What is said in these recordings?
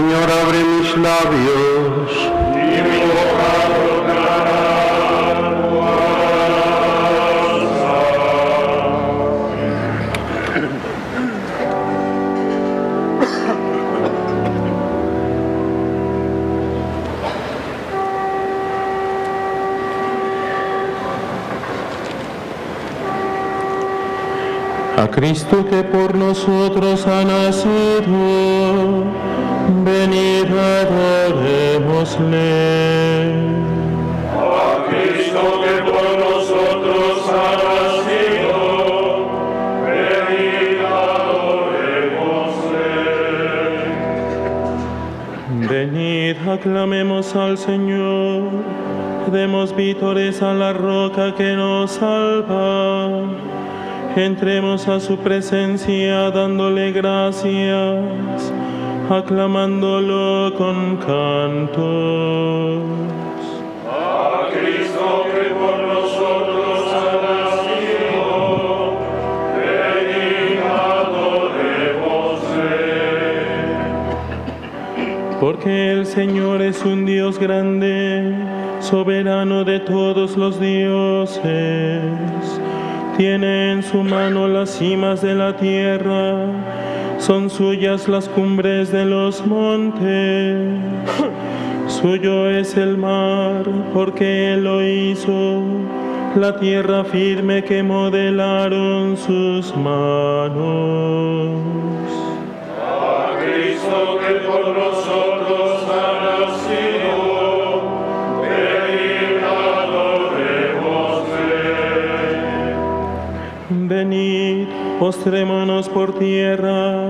Señor, abre mis labios. Y mi A Cristo que por nosotros ha nacido, venid adorémosle. A Cristo que por nosotros ha nacido, venid adorémosle. Venid, aclamemos al Señor, demos vítores a la roca que nos salva. Entremos a su presencia dándole gracias, aclamándolo con cantos. A Cristo que por nosotros ha nacido, venid adorémosle. Porque el Señor es un Dios grande, soberano de todos los dioses. Tiene en su mano las cimas de la tierra, son suyas las cumbres de los montes. Suyo es el mar, porque Él lo hizo, la tierra firme que modelaron sus manos. A Cristo que por nosotros ha nacido, venid postrémonos por tierra,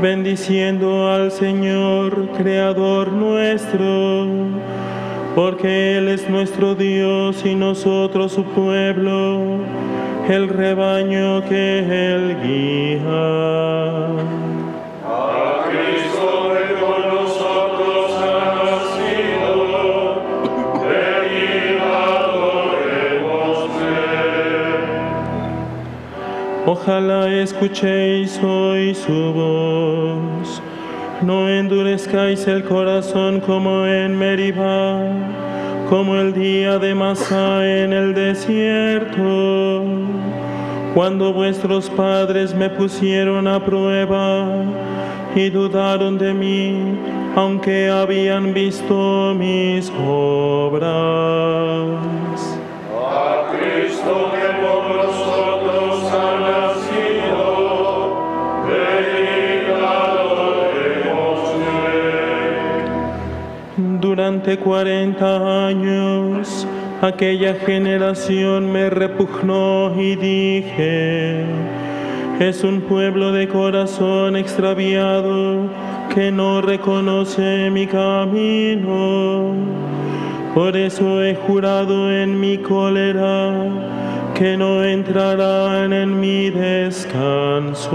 bendiciendo al Señor, Creador nuestro, porque Él es nuestro Dios y nosotros su pueblo, el rebaño que Él guía. Ojalá escuchéis hoy su voz. No endurezcáis el corazón como en Meribá, como el día de Masá en el desierto, cuando vuestros padres me pusieron a prueba y dudaron de mí, aunque habían visto mis obras. A Cristo Durante cuarenta años aquella generación me repugnó y dije, es un pueblo de corazón extraviado que no reconoce mi camino. Por eso he jurado en mi cólera que no entrarán en mi descanso.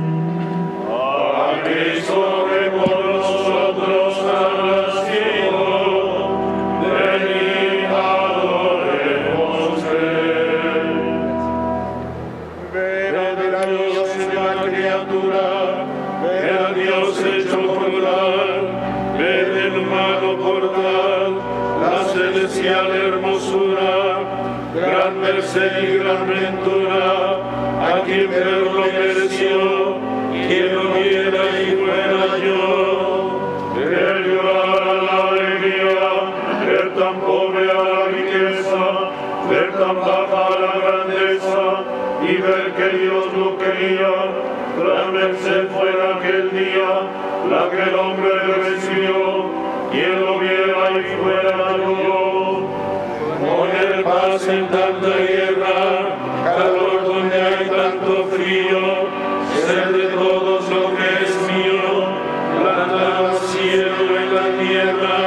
día, gran merced fue en aquel día la que el hombre recibió, quien lo viera y fuera la luz. Con el paz en tanta guerra, calor donde hay tanto frío, ser de todos lo que es mío, planta cielo en la tierra,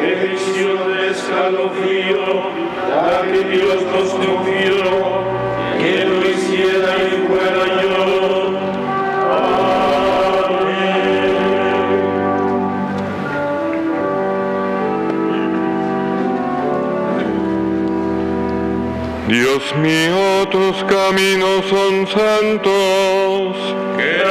que visión de escalofrío, la que Dios nos confió. ni otros caminos son santos. Que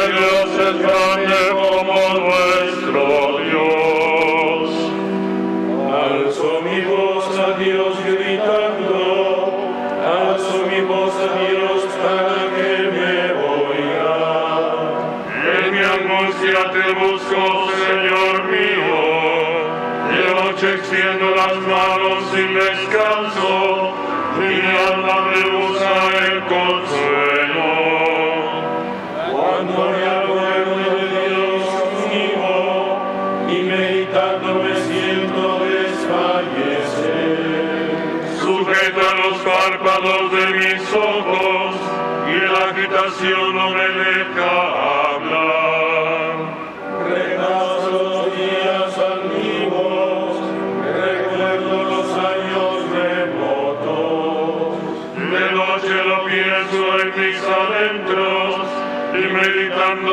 silencio no me deja hablar. Repaso los días antiguos, recuerdo los años remotos. De noche lo pienso en mis adentros y meditando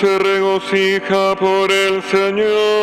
se regocija por el Señor.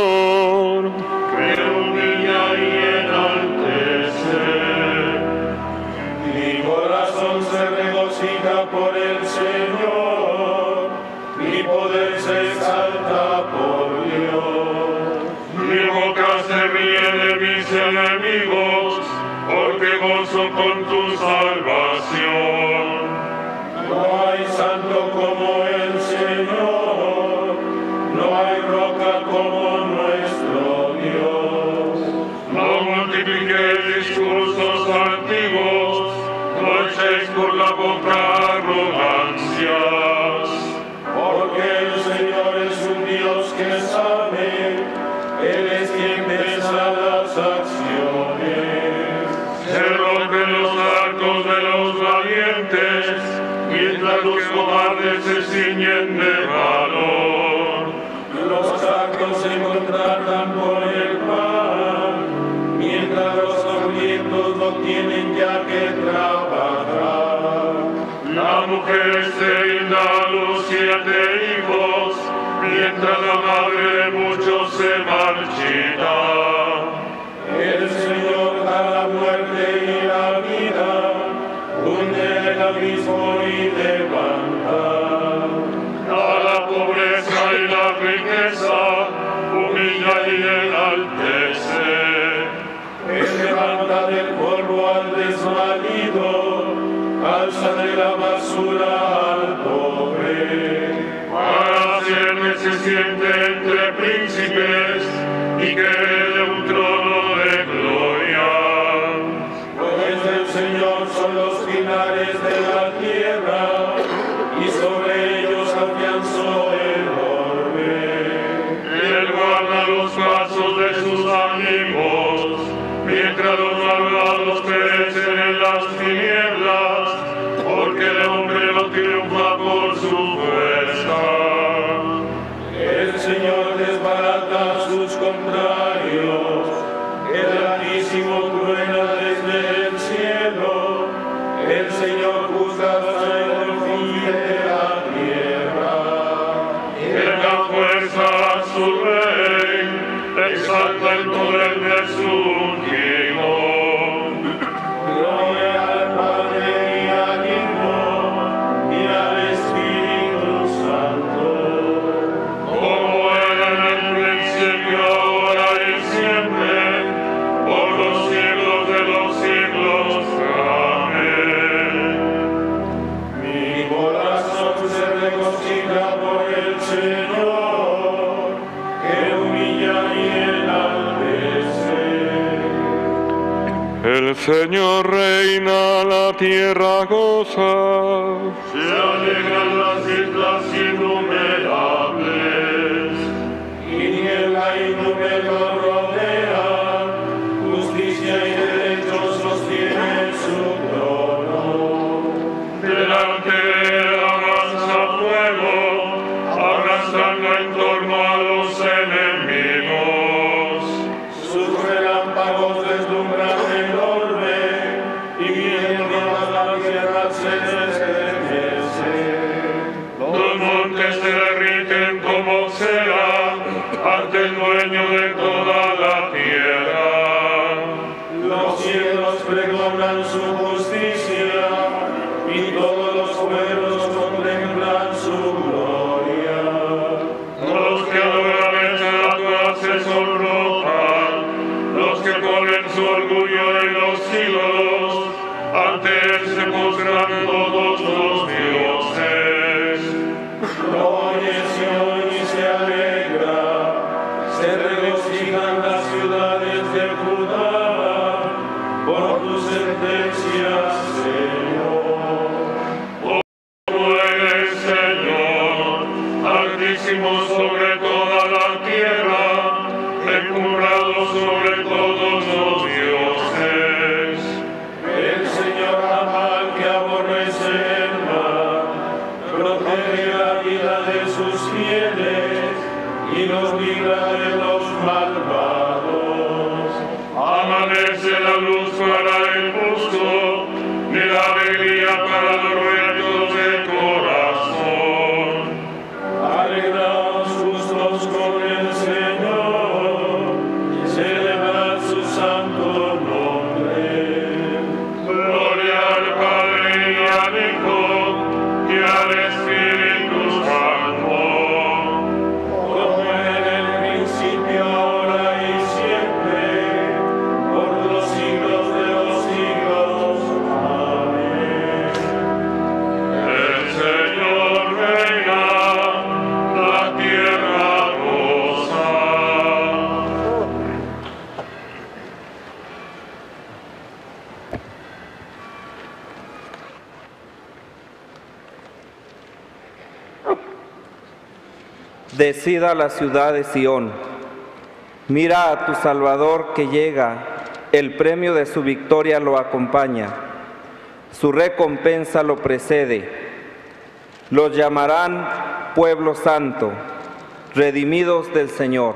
Señor, reina la tierra goza. Bendecida la ciudad de Sión. Mira a tu Salvador que llega, el premio de su victoria lo acompaña, su recompensa lo precede. Los llamarán pueblo santo, redimidos del Señor.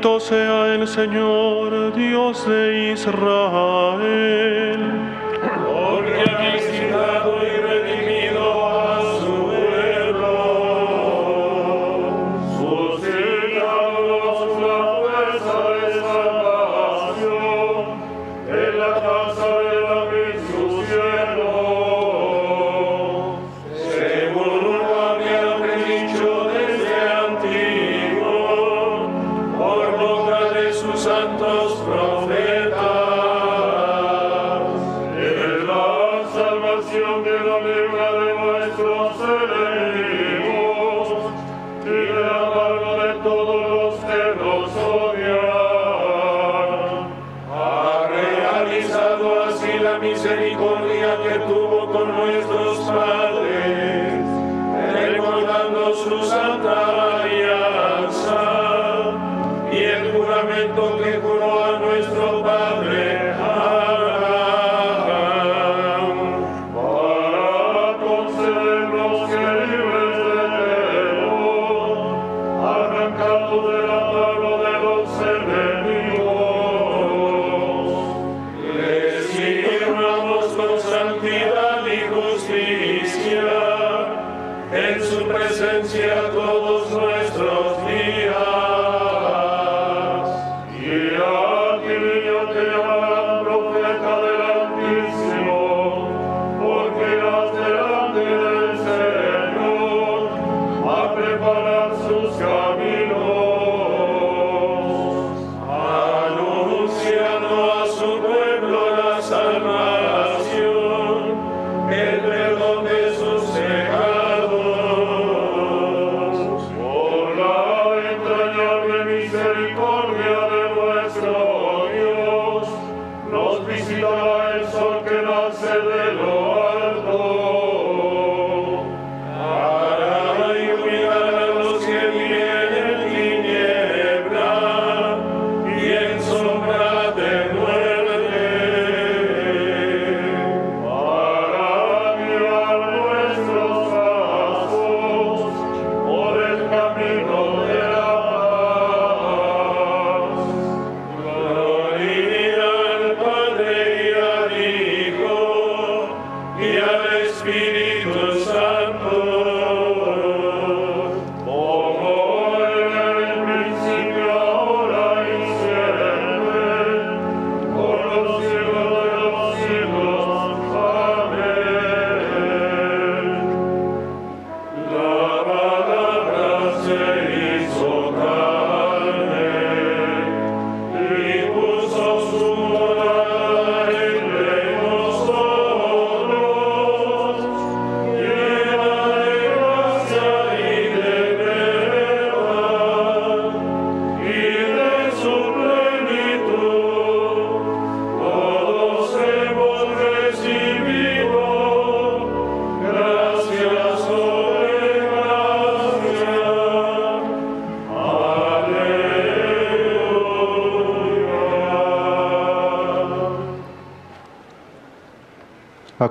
Bendito sea el Señor, Dios de Israel.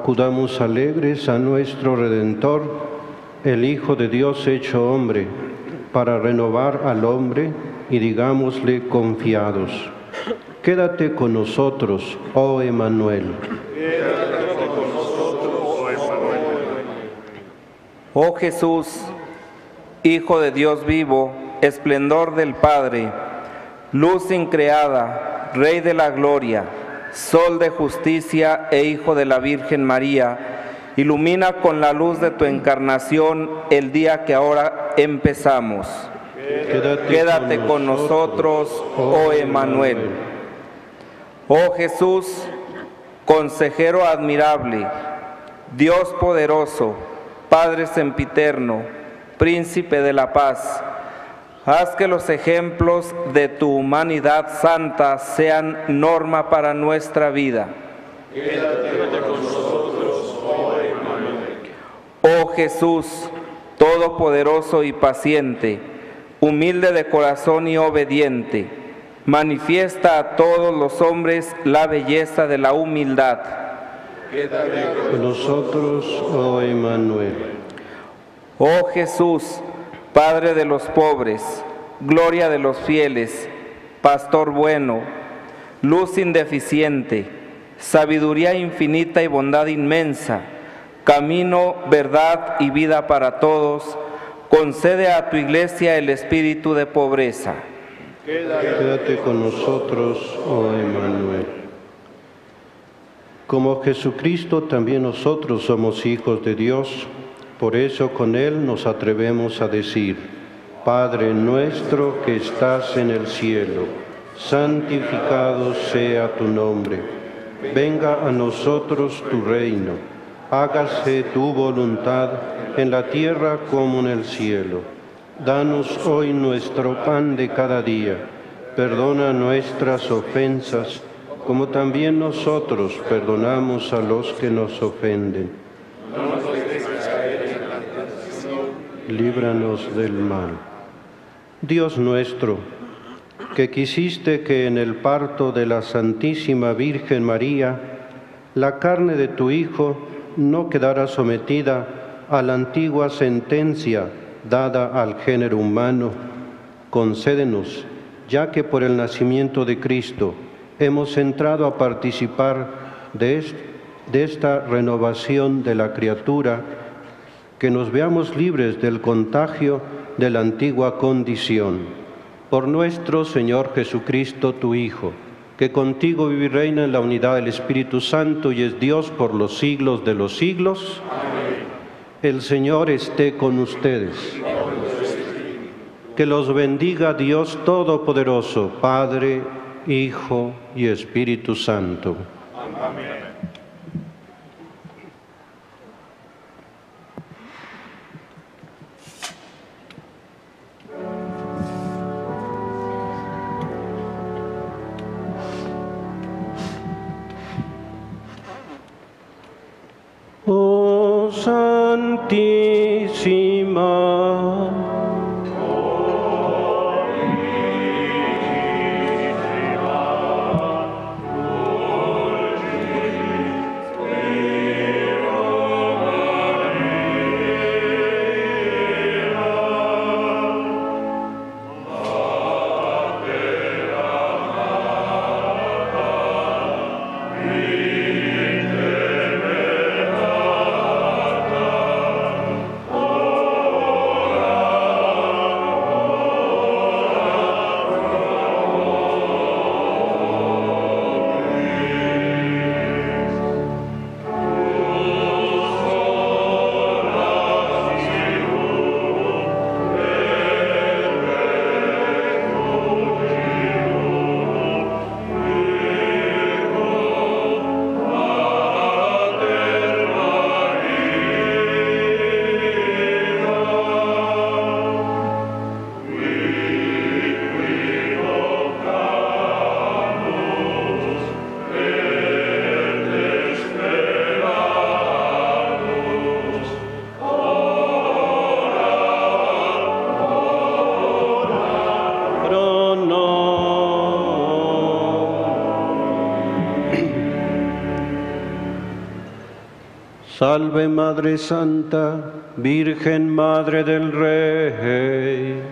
Acudamos alegres a nuestro Redentor, el Hijo de Dios hecho hombre, para renovar al hombre y digámosle confiados. Quédate con nosotros, oh Emanuel. Oh Jesús, Hijo de Dios vivo, esplendor del Padre, luz increada, Rey de la gloria, Sol de justicia e Hijo de la Virgen María, ilumina con la luz de tu encarnación el día que ahora empezamos. Quédate, con, nosotros, oh Emanuel. Oh Jesús, consejero admirable, Dios poderoso, Padre sempiterno, príncipe de la paz, haz que los ejemplos de tu humanidad santa sean norma para nuestra vida. Quédate con nosotros, oh Emanuel. Oh Jesús, todopoderoso y paciente, humilde de corazón y obediente, manifiesta a todos los hombres la belleza de la humildad. Quédate con nosotros, oh Emanuel. Oh Jesús, Padre de los pobres, gloria de los fieles, Pastor bueno, luz indeficiente, sabiduría infinita y bondad inmensa, camino, verdad y vida para todos, concede a tu iglesia el espíritu de pobreza. Quédate con nosotros, oh Emanuel. Como Jesucristo, también nosotros somos hijos de Dios, por eso con Él nos atrevemos a decir, Padre nuestro que estás en el cielo, santificado sea tu nombre, venga a nosotros tu reino, hágase tu voluntad en la tierra como en el cielo. Danos hoy nuestro pan de cada día, perdona nuestras ofensas, como también nosotros perdonamos a los que nos ofenden. Líbranos del mal. Dios nuestro, que quisiste que en el parto de la Santísima Virgen María la carne de tu Hijo no quedara sometida a la antigua sentencia dada al género humano, concédenos, ya que por el nacimiento de Cristo hemos entrado a participar de, esta renovación de la criatura, que nos veamos libres del contagio de la antigua condición. Por nuestro Señor Jesucristo, tu Hijo, que contigo vive y reina en la unidad del Espíritu Santo y es Dios por los siglos de los siglos. El Señor esté con ustedes. Que los bendiga Dios Todopoderoso, Padre, Hijo y Espíritu Santo. Amén. शन्ति सीमा। Salve Madre Santa, Virgen Madre del Rey.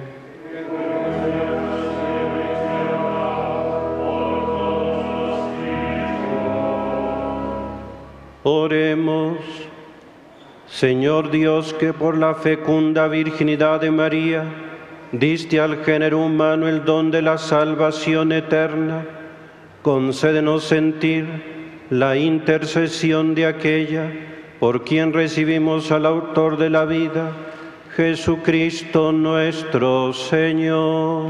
Oremos, Señor Dios, que por la fecunda virginidad de María diste al género humano el don de la salvación eterna, concédenos sentir la intercesión de aquella por quien recibimos al autor de la vida, Jesucristo nuestro Señor.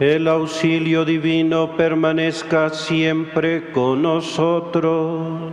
El auxilio divino permanezca siempre con nosotros.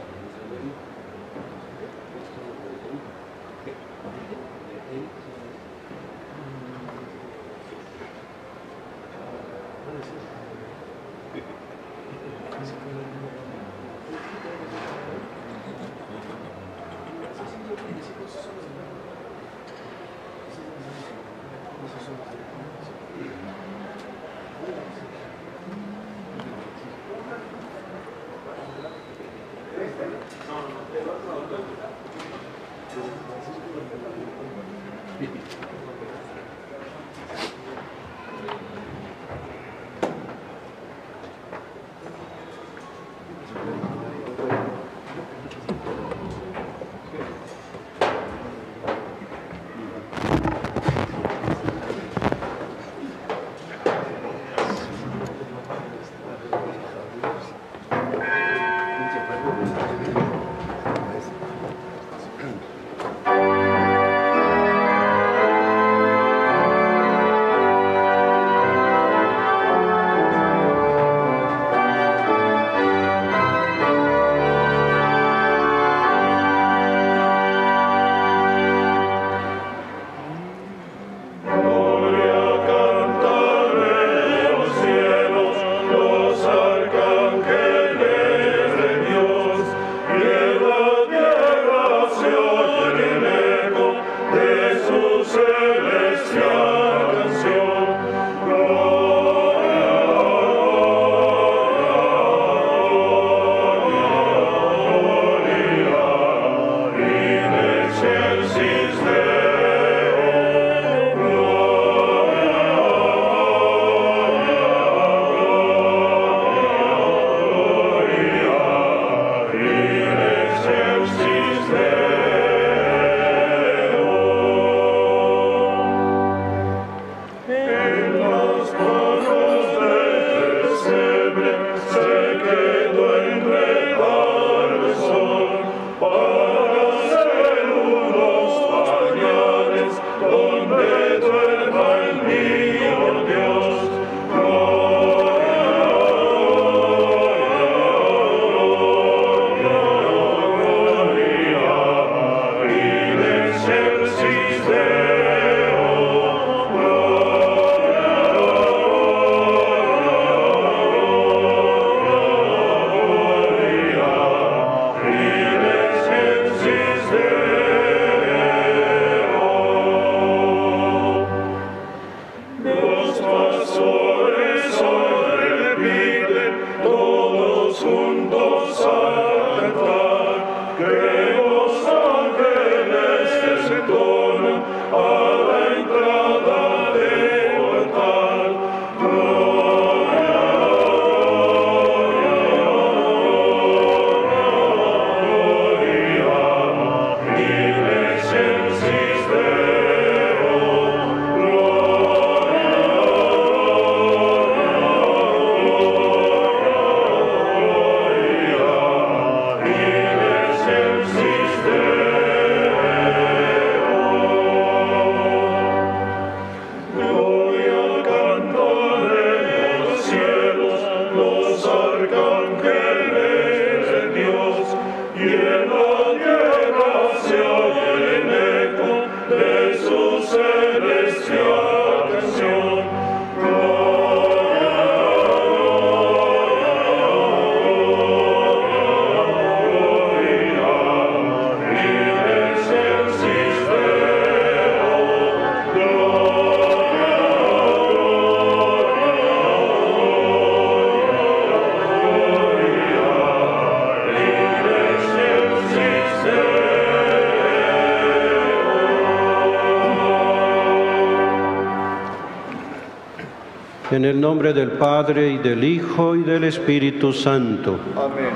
En el nombre del Padre y del Hijo y del Espíritu Santo. Amén.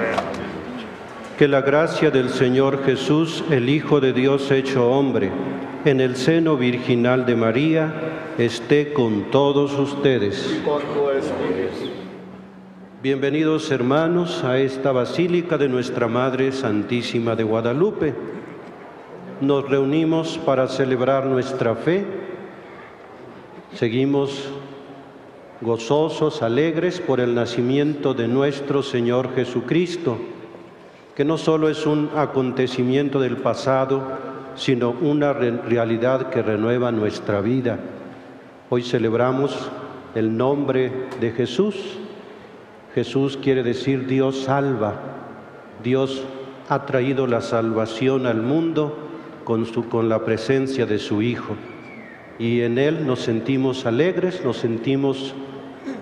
Que la gracia del Señor Jesús, el Hijo de Dios hecho hombre, en el seno virginal de María, esté con todos ustedes. Bienvenidos hermanos a esta Basílica de Nuestra Madre Santísima de Guadalupe. Nos reunimos para celebrar nuestra fe. Seguimos gozosos, alegres por el nacimiento de nuestro Señor Jesucristo, que no solo es un acontecimiento del pasado, sino una realidad que renueva nuestra vida. Hoy celebramos el nombre de Jesús. Jesús quiere decir Dios salva. Dios ha traído la salvación al mundo con, su, con la presencia de su Hijo. Y en Él nos sentimos alegres, nos sentimos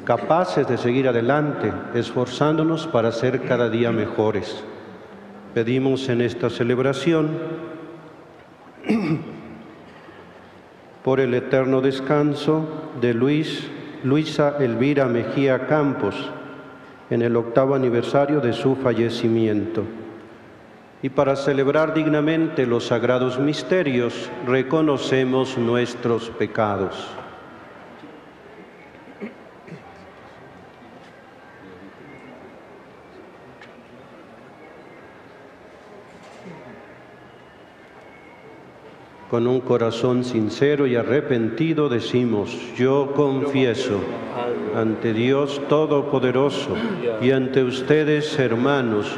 capaces de seguir adelante, esforzándonos para ser cada día mejores. Pedimos en esta celebración por el eterno descanso de Luis, Luisa Elvira Mejía Campos en el octavo aniversario de su fallecimiento. Y para celebrar dignamente los sagrados misterios, reconocemos nuestros pecados. con un corazón sincero y arrepentido decimos, yo confieso ante Dios Todopoderoso y ante ustedes, hermanos,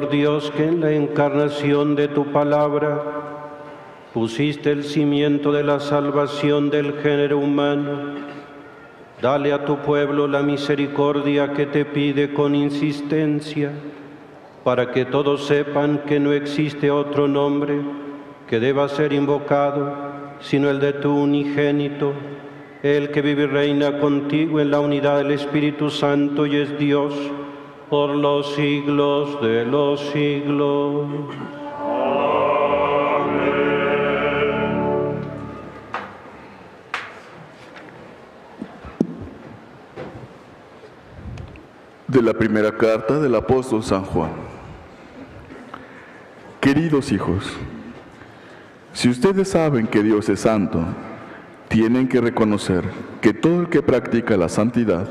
Dios, que en la encarnación de tu palabra pusiste el cimiento de la salvación del género humano, dale a tu pueblo la misericordia que te pide con insistencia, para que todos sepan que no existe otro nombre que deba ser invocado, sino el de tu unigénito, el que vive y reina contigo en la unidad del Espíritu Santo y es Dios por los siglos de los siglos. Amén. De la primera carta del apóstol San Juan. Queridos hijos, si ustedes saben que Dios es santo, tienen que reconocer que todo el que practica la santidad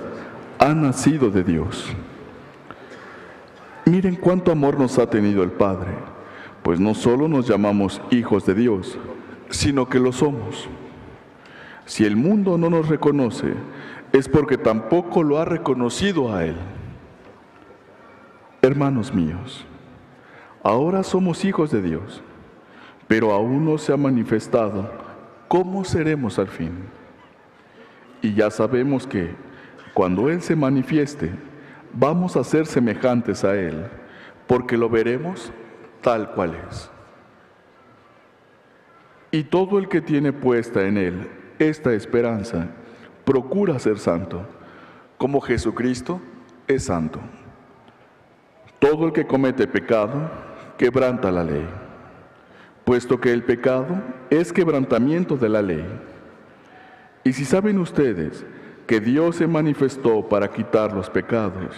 ha nacido de Dios. Miren cuánto amor nos ha tenido el Padre, pues no solo nos llamamos hijos de Dios, sino que lo somos. Si el mundo no nos reconoce, es porque tampoco lo ha reconocido a Él. Hermanos míos, ahora somos hijos de Dios, pero aún no se ha manifestado cómo seremos al fin. Y ya sabemos que cuando Él se manifieste, vamos a ser semejantes a Él, porque lo veremos tal cual es. Y todo el que tiene puesta en Él esta esperanza, procura ser santo, como Jesucristo es santo. Todo el que comete pecado, quebranta la ley, puesto que el pecado es quebrantamiento de la ley. Y si saben ustedes que Dios se manifestó para quitar los pecados,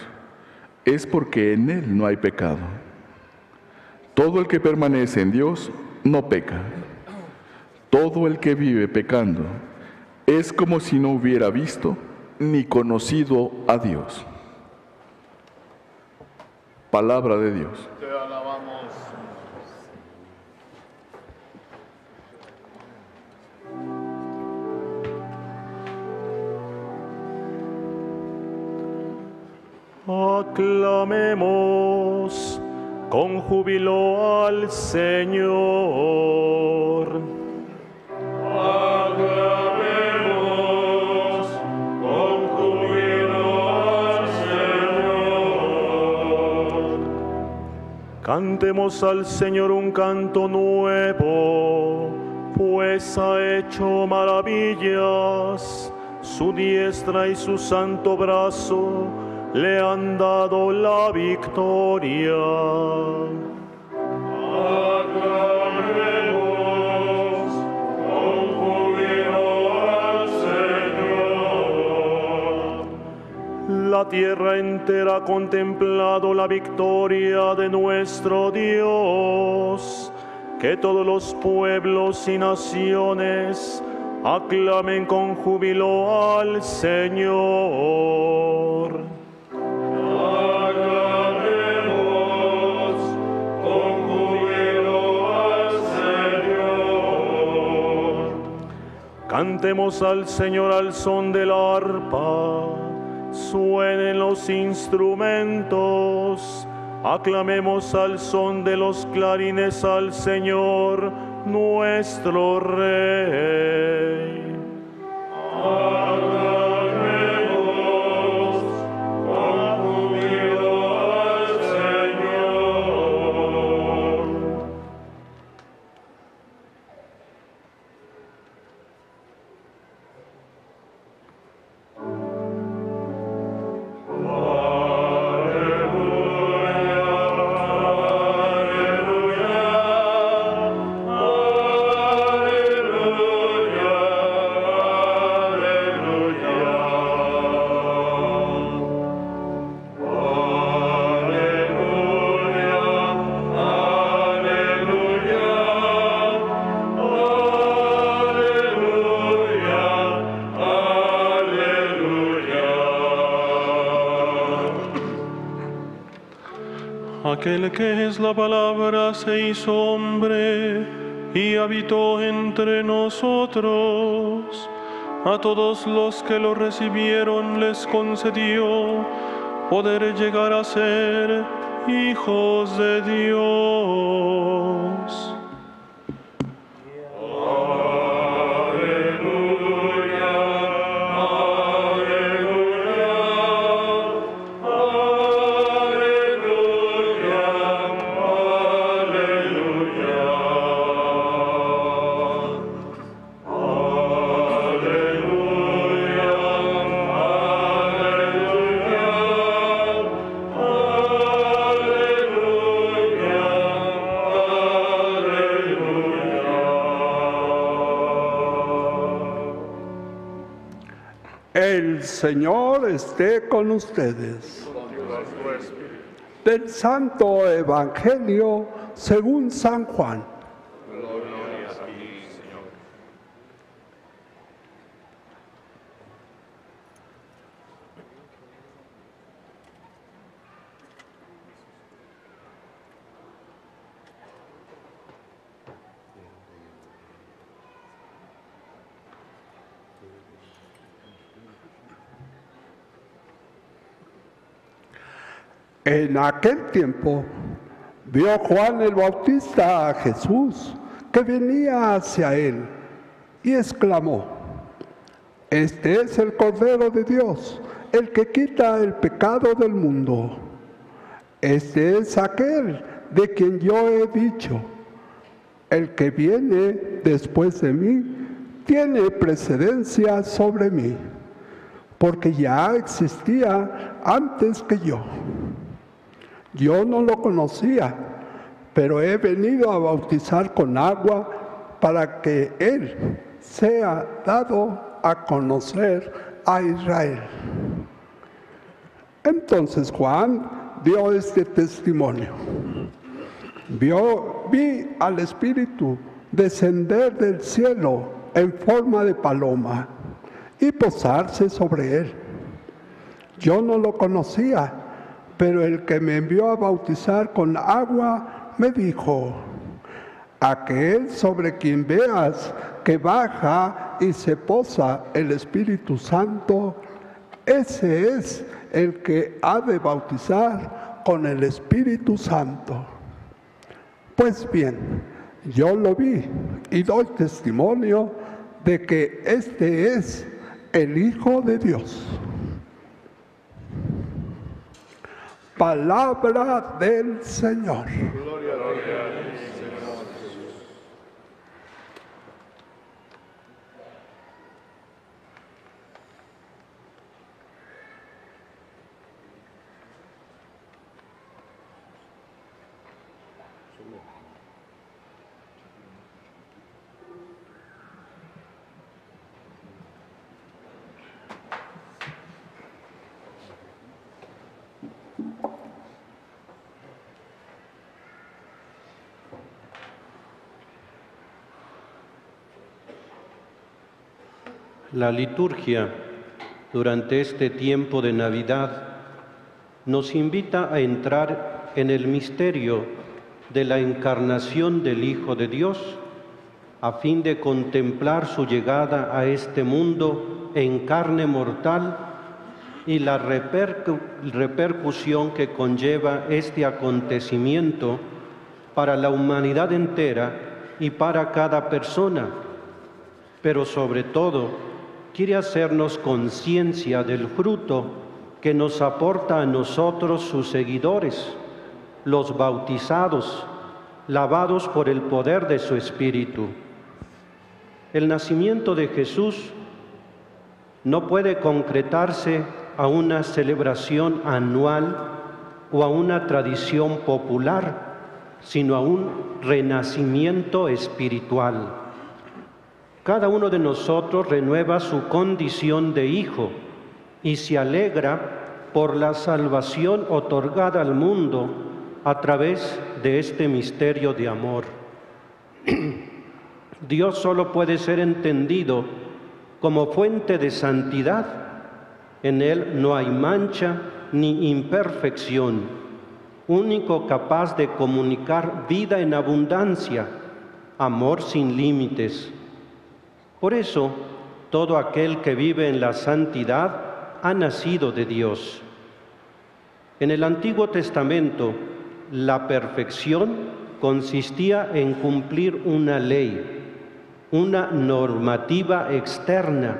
es porque en Él no hay pecado. Todo el que permanece en Dios no peca. Todo el que vive pecando es como si no hubiera visto ni conocido a Dios. Palabra de Dios. Aclamemos con júbilo al Señor. Aclamemos con júbilo al Señor. Cantemos al Señor un canto nuevo, pues ha hecho maravillas. Su diestra y su santo brazo le han dado la victoria. Aclamemos con júbilo al Señor. La tierra entera ha contemplado la victoria de nuestro Dios. Que todos los pueblos y naciones aclamen con júbilo al Señor. Cantemos al Señor al son del arpa, suenen los instrumentos, aclamemos al son de los clarines al Señor nuestro Rey. Aquel que es la palabra se hizo hombre y habitó entre nosotros. A todos los que lo recibieron les concedió poder llegar a ser hijos de Dios. Señor esté con ustedes. Del Santo Evangelio según San Juan. En aquel tiempo vio Juan el Bautista a Jesús que venía hacia él y exclamó, Este es el Cordero de Dios, el que quita el pecado del mundo. Este es aquel de quien yo he dicho, el que viene después de mí tiene precedencia sobre mí, porque ya existía antes que yo. Yo no lo conocía, pero he venido a bautizar con agua para que Él sea dado a conocer a Israel. Entonces Juan dio este testimonio. Vi al Espíritu descender del cielo en forma de paloma y posarse sobre él. Yo no lo conocía, pero el que me envió a bautizar con agua me dijo, aquel sobre quien veas que baja y se posa el Espíritu Santo, ese es el que ha de bautizar con el Espíritu Santo. Pues bien, yo lo vi y doy testimonio de que este es el Hijo de Dios. Palabra del Señor. Gloria La liturgia durante este tiempo de Navidad nos invita a entrar en el misterio de la encarnación del Hijo de Dios a fin de contemplar su llegada a este mundo en carne mortal y la repercusión que conlleva este acontecimiento para la humanidad entera y para cada persona, pero sobre todo quiere hacernos conciencia del fruto que nos aporta a nosotros sus seguidores, los bautizados, lavados por el poder de su Espíritu. El nacimiento de Jesús no puede concretarse a una celebración anual o a una tradición popular, sino a un renacimiento espiritual. Cada uno de nosotros renueva su condición de hijo y se alegra por la salvación otorgada al mundo a través de este misterio de amor. Dios solo puede ser entendido como fuente de santidad. En Él no hay mancha ni imperfección, único capaz de comunicar vida en abundancia, amor sin límites por eso, todo aquel que vive en la santidad ha nacido de Dios. En el Antiguo Testamento, la perfección consistía en cumplir una ley, una normativa externa,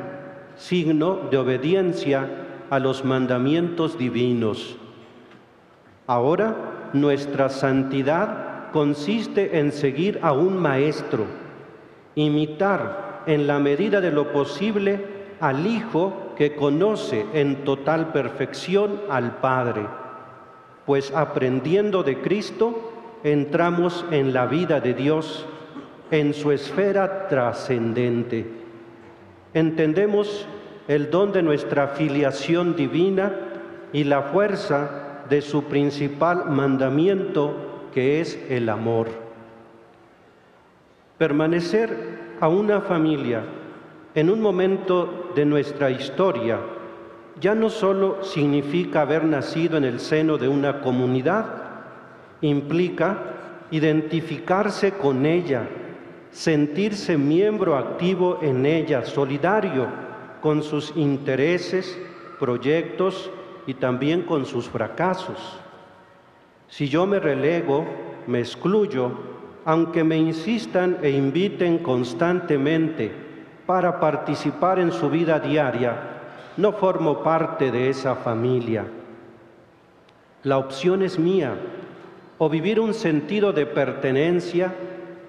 signo de obediencia a los mandamientos divinos. Ahora nuestra santidad consiste en seguir a un maestro, imitar en la medida de lo posible al Hijo que conoce en total perfección al Padre, pues aprendiendo de Cristo entramos en la vida de Dios, en su esfera trascendente. Entendemos el don de nuestra filiación divina y la fuerza de su principal mandamiento, que es el amor. Permanecer a una familia en un momento de nuestra historia ya no solo significa haber nacido en el seno de una comunidad, implica identificarse con ella, sentirse miembro activo en ella, solidario con sus intereses, proyectos y también con sus fracasos. Si yo me relego, me excluyo, aunque me insistan e inviten constantemente para participar en su vida diaria, no formo parte de esa familia. La opción es mía, o vivir un sentido de pertenencia,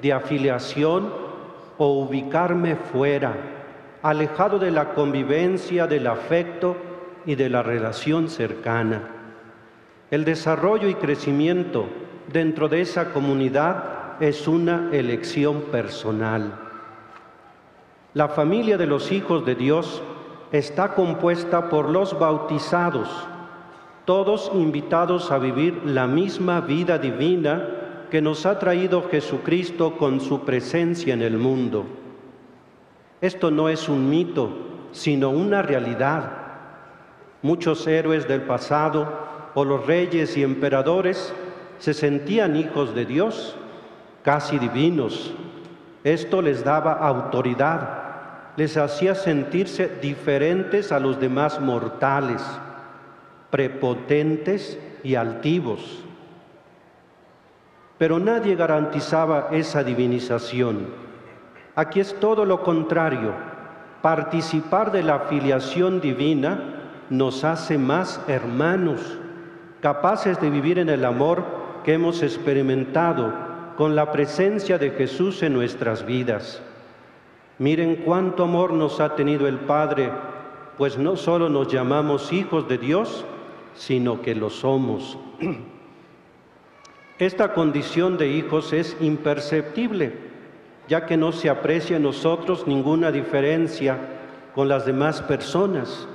de afiliación, o ubicarme fuera, alejado de la convivencia, del afecto y de la relación cercana. El desarrollo y crecimiento dentro de esa comunidad es una elección personal. La familia de los hijos de Dios está compuesta por los bautizados, todos invitados a vivir la misma vida divina que nos ha traído Jesucristo con su presencia en el mundo. Esto no es un mito, sino una realidad. Muchos héroes del pasado o los reyes y emperadores se sentían hijos de Dios, casi divinos. Esto les daba autoridad, les hacía sentirse diferentes a los demás mortales prepotentes y altivos. Pero nadie garantizaba esa divinización. Aquí es todo lo contrario. Participar de la filiación divina nos hace más hermanos, capaces de vivir en el amor que hemos experimentado con la presencia de Jesús en nuestras vidas. Miren cuánto amor nos ha tenido el Padre, pues no solo nos llamamos hijos de Dios, sino que lo somos. Esta condición de hijos es imperceptible, ya que no se aprecia en nosotros ninguna diferencia con las demás personas.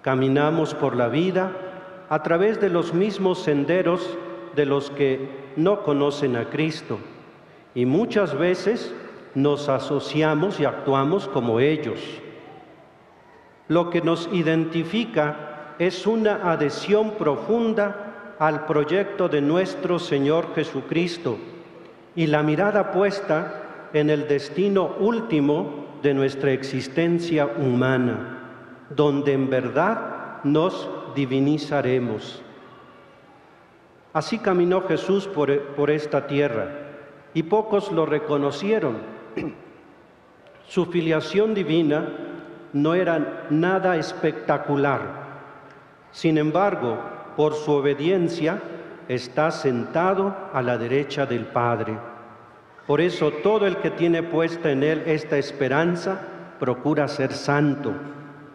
Caminamos por la vida a través de los mismos senderos de los que no conocen a Cristo y muchas veces nos asociamos y actuamos como ellos. Lo que nos identifica es una adhesión profunda al proyecto de nuestro Señor Jesucristo y la mirada puesta en el destino último de nuestra existencia humana, donde en verdad nos divinizaremos. Así caminó Jesús por, esta tierra y pocos lo reconocieron. Su filiación divina no era nada espectacular sin embargo, por su obediencia, está sentado a la derecha del Padre. Por eso todo el que tiene puesta en él esta esperanza procura ser santo,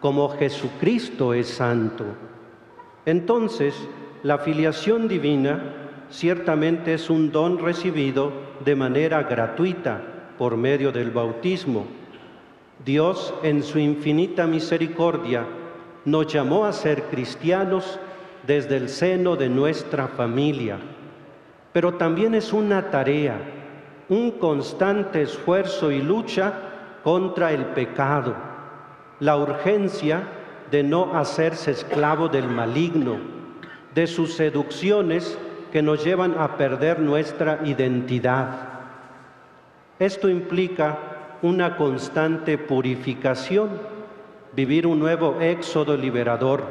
como Jesucristo es santo. Entonces, la filiación divina ciertamente es un don recibido de manera gratuita por medio del bautismo. Dios, en su infinita misericordia, nos llamó a ser cristianos desde el seno de nuestra familia, pero también es una tarea, un constante esfuerzo y lucha contra el pecado, la urgencia de no hacerse esclavo del maligno, de sus seducciones que nos llevan a perder nuestra identidad. Esto implica una constante purificación vivir un nuevo éxodo liberador,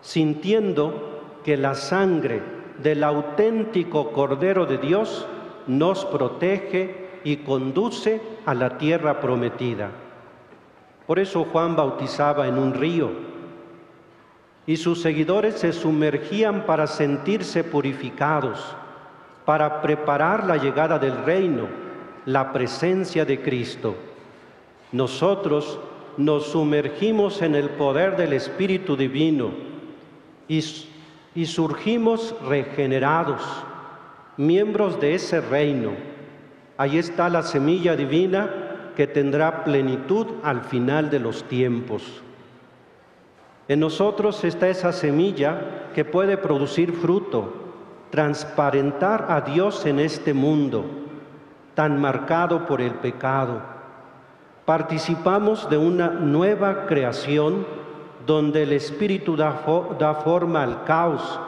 sintiendo que la sangre del auténtico Cordero de Dios nos protege y conduce a la tierra prometida. Por eso Juan bautizaba en un río y sus seguidores se sumergían para sentirse purificados, para preparar la llegada del reino, la presencia de Cristo. Nosotros nos sumergimos en el poder del Espíritu Divino y, surgimos regenerados, miembros de ese reino. Ahí está la semilla divina que tendrá plenitud al final de los tiempos. En nosotros está esa semilla que puede producir fruto, transparentar a Dios en este mundo tan marcado por el pecado participamos de una nueva creación donde el Espíritu da, forma al caos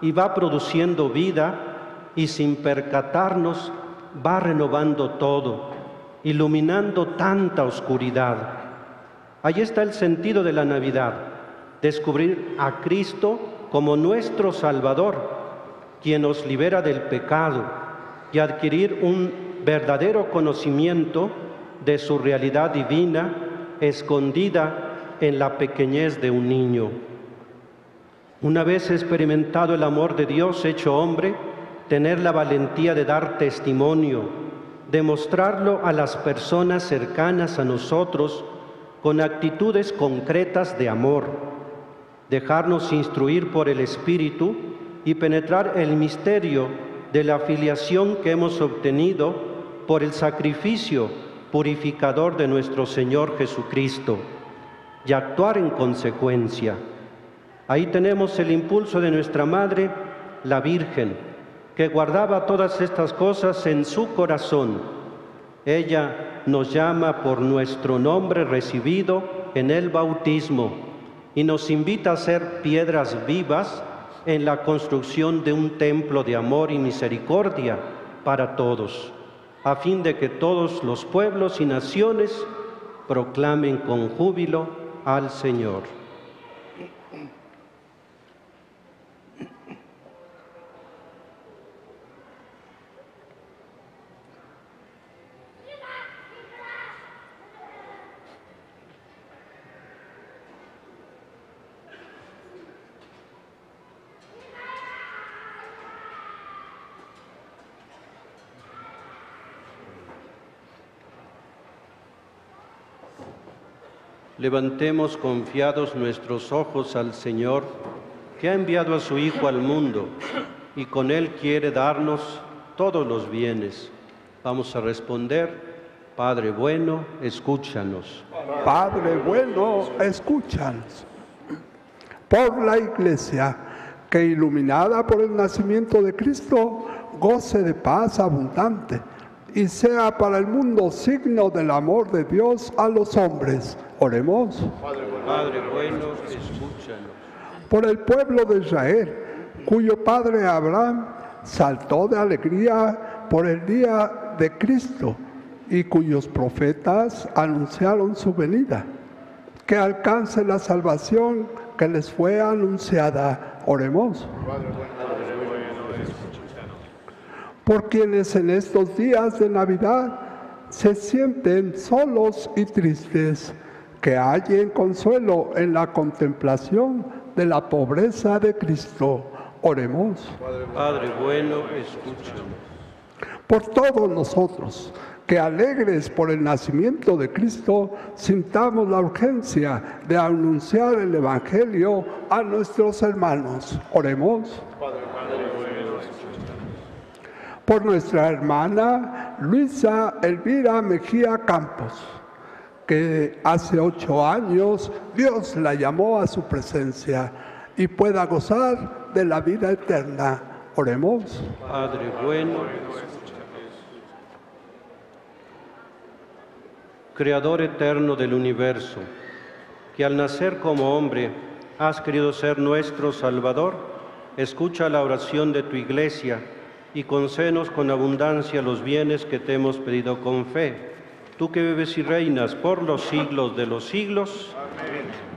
y va produciendo vida y sin percatarnos va renovando todo, iluminando tanta oscuridad. Ahí está el sentido de la Navidad, descubrir a Cristo como nuestro Salvador quien nos libera del pecado y adquirir un verdadero conocimiento de su realidad divina escondida en la pequeñez de un niño. Una vez experimentado el amor de Dios hecho hombre, tener la valentía de dar testimonio, demostrarlo a las personas cercanas a nosotros con actitudes concretas de amor, dejarnos instruir por el Espíritu y penetrar el misterio de la afiliación que hemos obtenido por el sacrificio purificador de nuestro Señor Jesucristo y actuar en consecuencia. Ahí tenemos el impulso de nuestra Madre, la Virgen, que guardaba todas estas cosas en su corazón. Ella nos llama por nuestro nombre recibido en el bautismo y nos invita a ser piedras vivas en la construcción de un templo de amor y misericordia para todos, a fin de que todos los pueblos y naciones proclamen con júbilo al Señor. Levantemos confiados nuestros ojos al Señor, que ha enviado a su Hijo al mundo y con Él quiere darnos todos los bienes. Vamos a responder, Padre bueno, escúchanos. Padre bueno, escúchanos. Por la Iglesia, que iluminada por el nacimiento de Cristo, goce de paz abundante y sea para el mundo signo del amor de Dios a los hombres. Oremos. Padre bueno, escúchanos. Por el pueblo de Israel, cuyo padre Abraham saltó de alegría por el día de Cristo y cuyos profetas anunciaron su venida. Que alcance la salvación que les fue anunciada. Oremos. Por quienes en estos días de Navidad se sienten solos y tristes, que hallen consuelo en la contemplación de la pobreza de Cristo. Oremos. Padre bueno, escúchanos. Por todos nosotros, que alegres por el nacimiento de Cristo, sintamos la urgencia de anunciar el Evangelio a nuestros hermanos. Oremos. Por nuestra hermana Luisa Elvira Mejía Campos que hace ocho años Dios la llamó a su presencia y pueda gozar de la vida eterna. Oremos. Padre bueno, Creador eterno del universo, que al nacer como hombre has querido ser nuestro Salvador, escucha la oración de tu iglesia y concédenos con abundancia los bienes que te hemos pedido con fe tú que vives y reinas por los siglos de los siglos. Amén.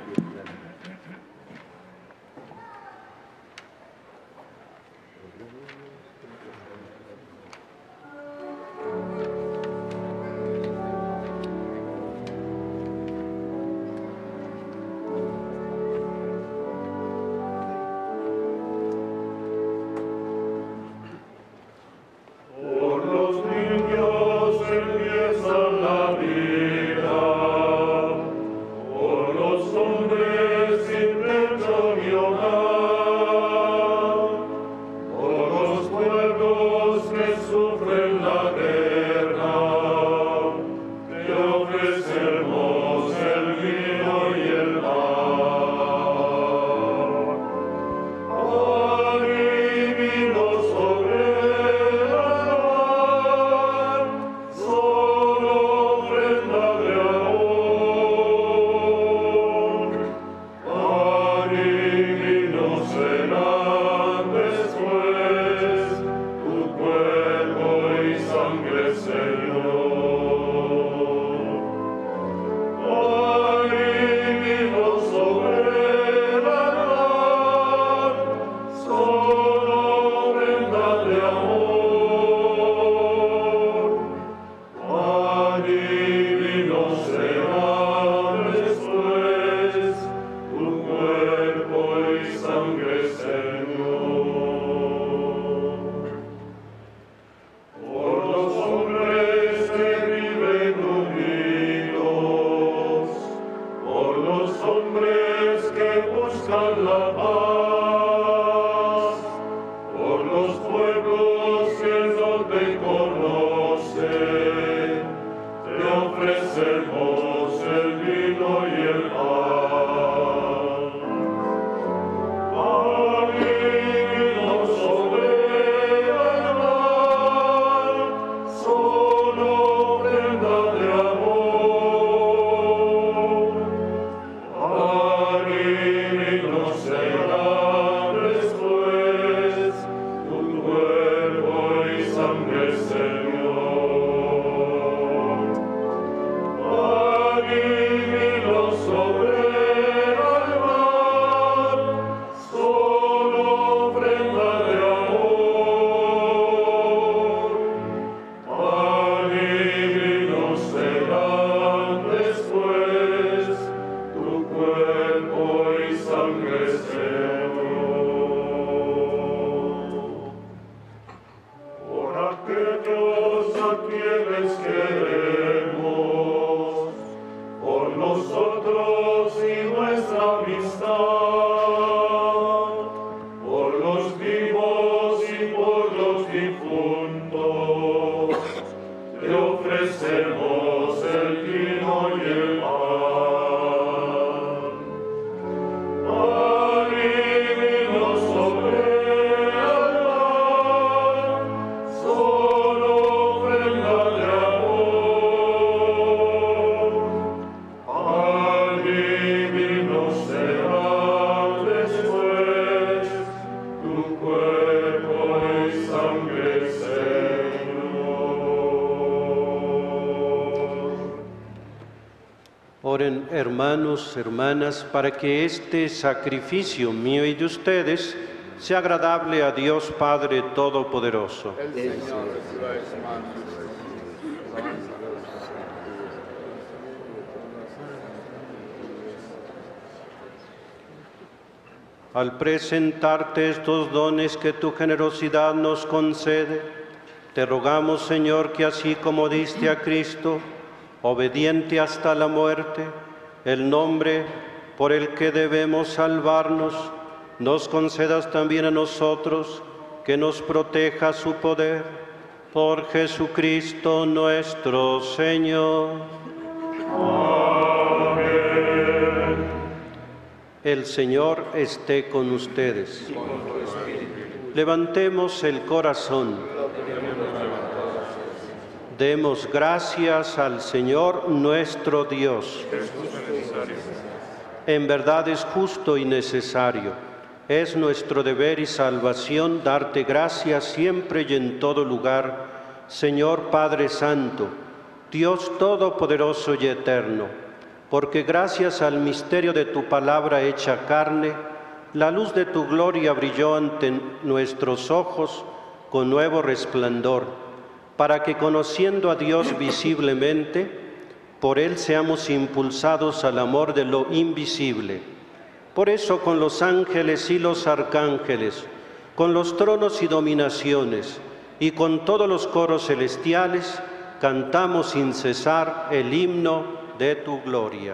Hermanos, hermanas, para que este sacrificio mío y de ustedes sea agradable a Dios Padre Todopoderoso. Al presentarte estos dones que tu generosidad nos concede, te rogamos, Señor, que así como diste a Cristo, obediente hasta la muerte, el nombre por el que debemos salvarnos, nos concedas también a nosotros, que nos proteja su poder, por Jesucristo nuestro Señor. El Señor esté con ustedes. Levantemos el corazón. Demos gracias al Señor nuestro Dios. En verdad es justo y necesario. Es nuestro deber y salvación darte gracias siempre y en todo lugar, Señor Padre Santo, Dios Todopoderoso y Eterno, porque gracias al misterio de tu palabra hecha carne, la luz de tu gloria brilló ante nuestros ojos con nuevo resplandor, para que conociendo a Dios visiblemente, por Él seamos impulsados al amor de lo invisible. Por eso con los ángeles y los arcángeles, con los tronos y dominaciones, y con todos los coros celestiales, cantamos sin cesar el himno de tu gloria.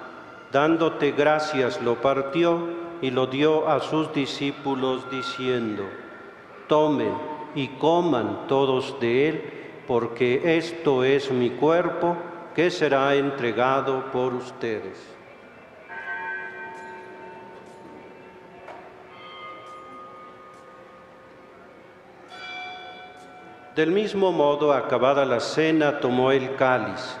dándote gracias lo partió y lo dio a sus discípulos diciendo, tomen y coman todos de él, porque esto es mi cuerpo que será entregado por ustedes. Del mismo modo, acabada la cena, tomó el cáliz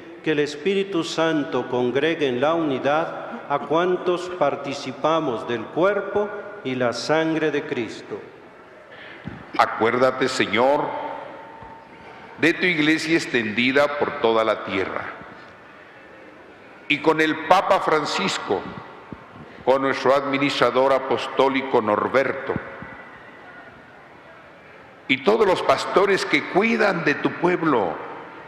que el Espíritu Santo congregue en la unidad a cuantos participamos del cuerpo y la sangre de Cristo. Acuérdate, Señor, de tu iglesia extendida por toda la tierra. Y con el Papa Francisco, con nuestro administrador apostólico Norberto, y todos los pastores que cuidan de tu pueblo,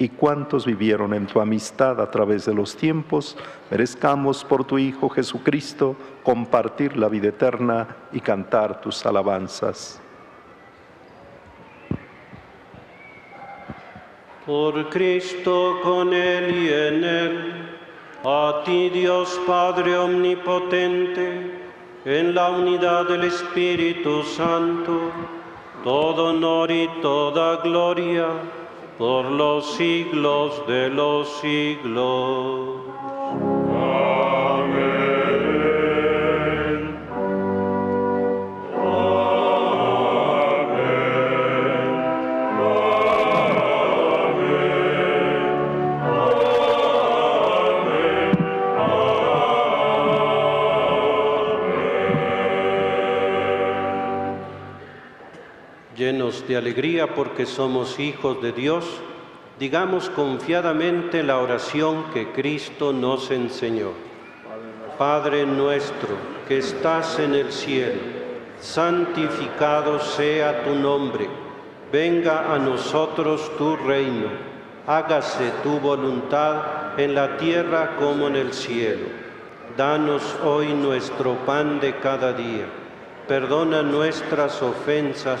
y cuantos vivieron en tu amistad a través de los tiempos, merezcamos por tu Hijo Jesucristo compartir la vida eterna y cantar tus alabanzas. Por Cristo, con Él y en Él, a ti Dios Padre Omnipotente, en la unidad del Espíritu Santo, todo honor y toda gloria por los siglos de los siglos. De alegría porque somos hijos de Dios, digamos confiadamente la oración que Cristo nos enseñó. Padre nuestro que estás en el cielo, santificado sea tu nombre, venga a nosotros tu reino, hágase tu voluntad en la tierra como en el cielo. Danos hoy nuestro pan de cada día, perdona nuestras ofensas,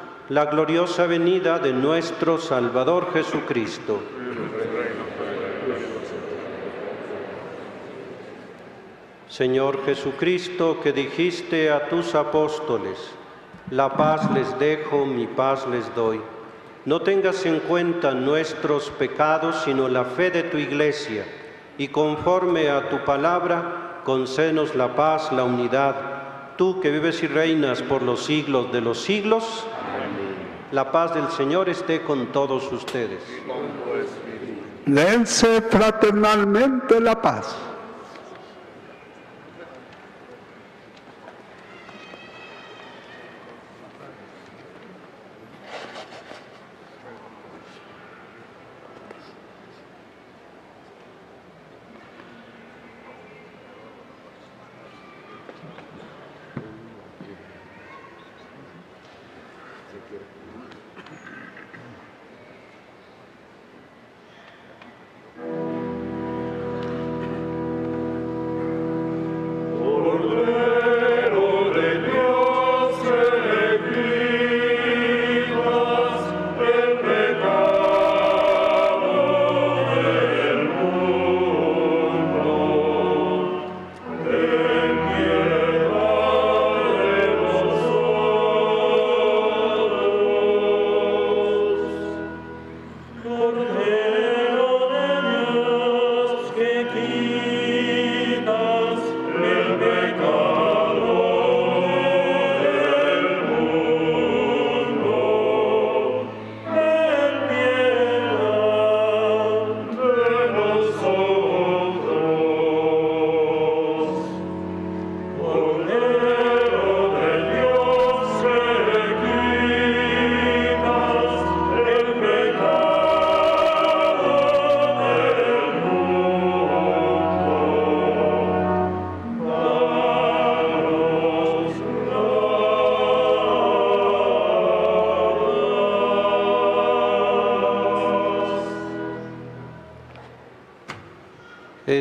la gloriosa venida de nuestro Salvador Jesucristo. Señor Jesucristo, que dijiste a tus apóstoles, la paz les dejo, mi paz les doy. No tengas en cuenta nuestros pecados, sino la fe de tu iglesia, y conforme a tu palabra, concénos la paz, la unidad. Tú que vives y reinas por los siglos de los siglos, la paz del Señor esté con todos ustedes. Dense fraternalmente la paz.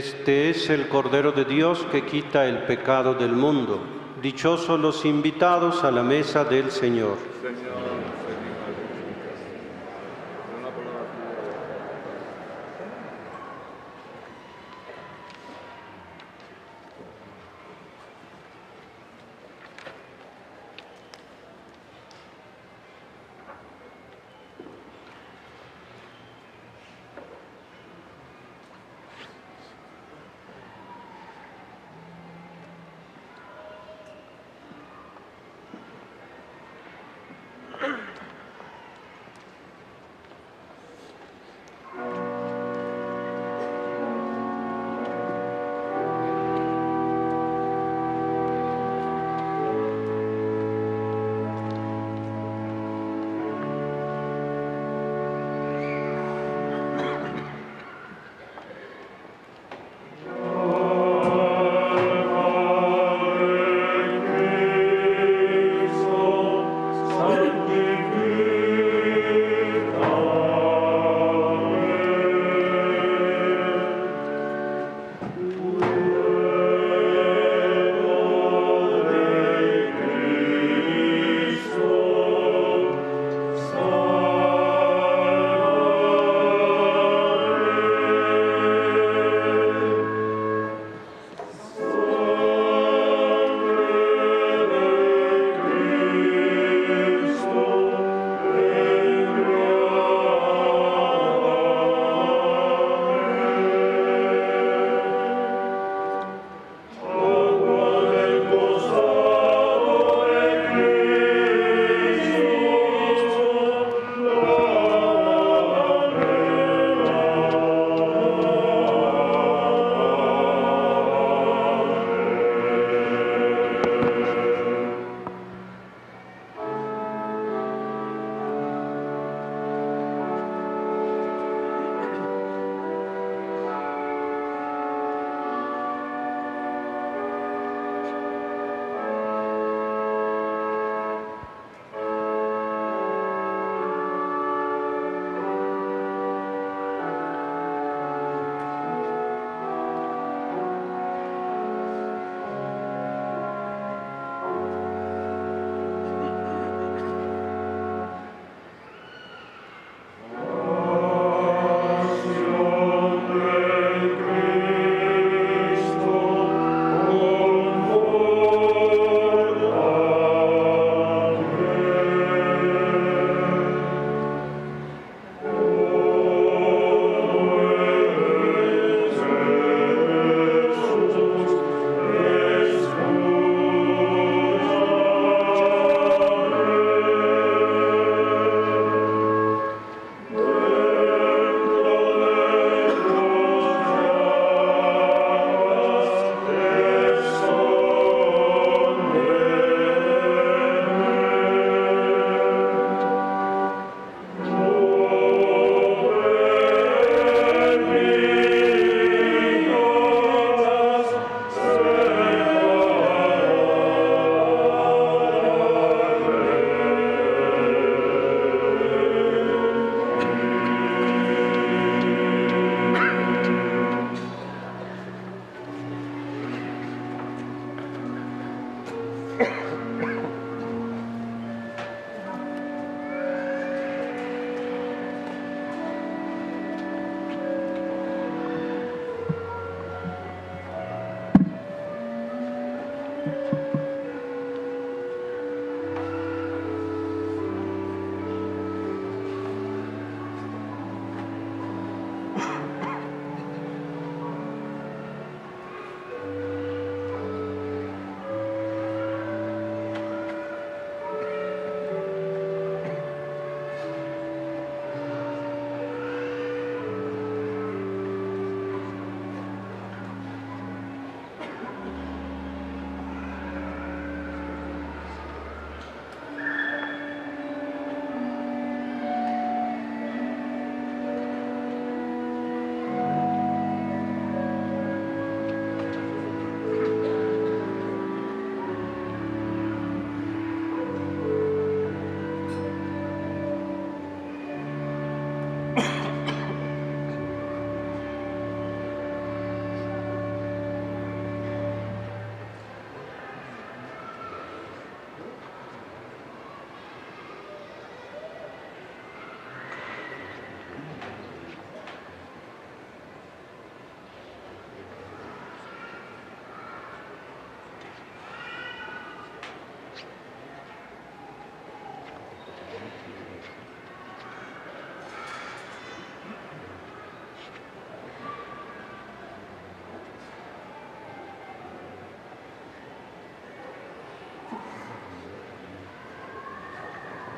Este es el Cordero de Dios que quita el pecado del mundo. Dichosos los invitados a la mesa del Señor.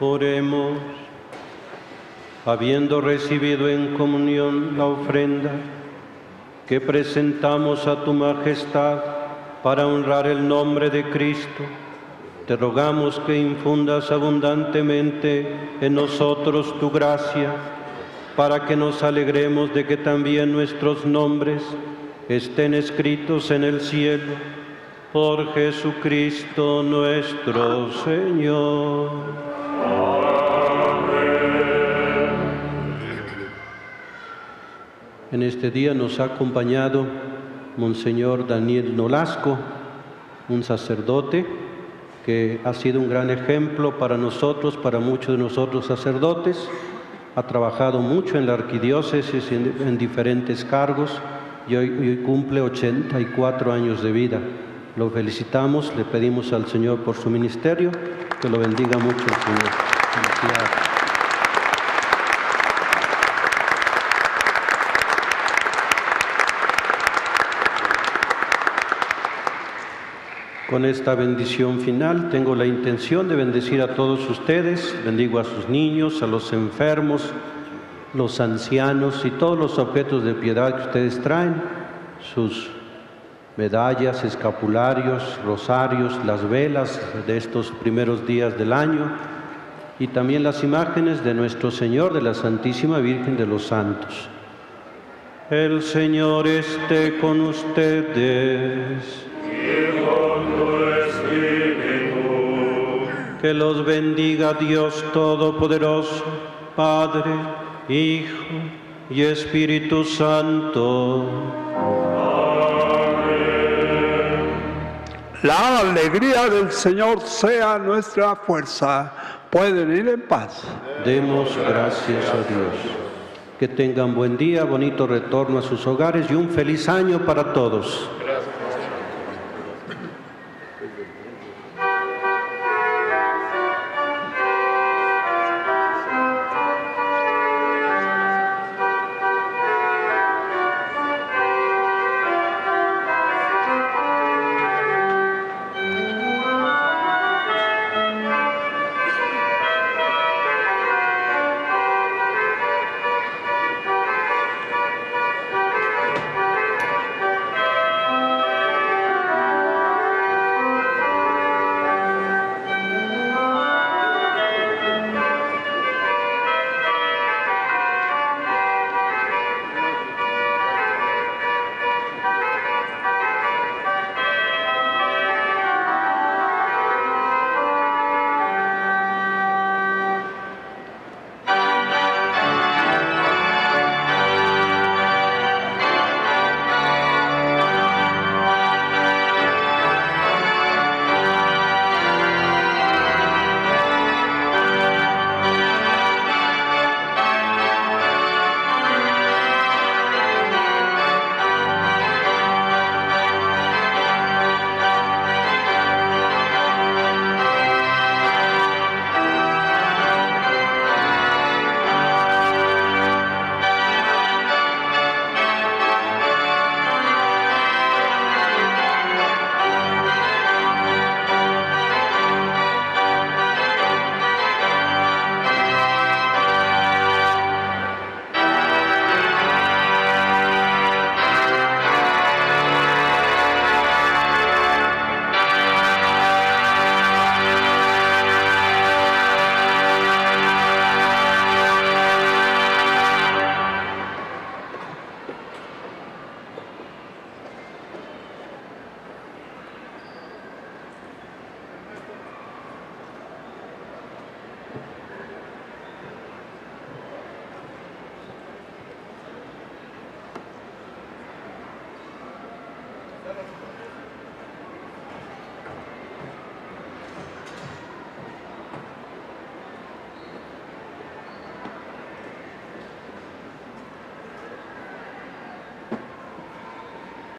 Oremos. Habiendo recibido en comunión la ofrenda que presentamos a tu majestad para honrar el nombre de Cristo, te rogamos que infundas abundantemente en nosotros tu gracia, para que nos alegremos de que también nuestros nombres estén escritos en el cielo. Por Jesucristo nuestro Señor. En este día nos ha acompañado Monseñor Daniel Nolasco, un sacerdote que ha sido un gran ejemplo para nosotros, para muchos de nosotros sacerdotes. Ha trabajado mucho en la arquidiócesis en, diferentes cargos y hoy, cumple 84 años de vida. Lo felicitamos, le pedimos al Señor por su ministerio, que lo bendiga mucho el Señor. Con esta bendición final tengo la intención de bendecir a todos ustedes, bendigo a sus niños, a los enfermos, los ancianos y todos los objetos de piedad que ustedes traen, sus medallas, escapularios, rosarios, las velas de estos primeros días del año y también las imágenes de nuestro Señor, de la Santísima Virgen de los Santos. El Señor esté con ustedes. Que los bendiga Dios Todopoderoso, Padre, Hijo y Espíritu Santo. La alegría del Señor sea nuestra fuerza. Pueden ir en paz. Demos gracias a Dios. Que tengan buen día, bonito retorno a sus hogares y un feliz año para todos.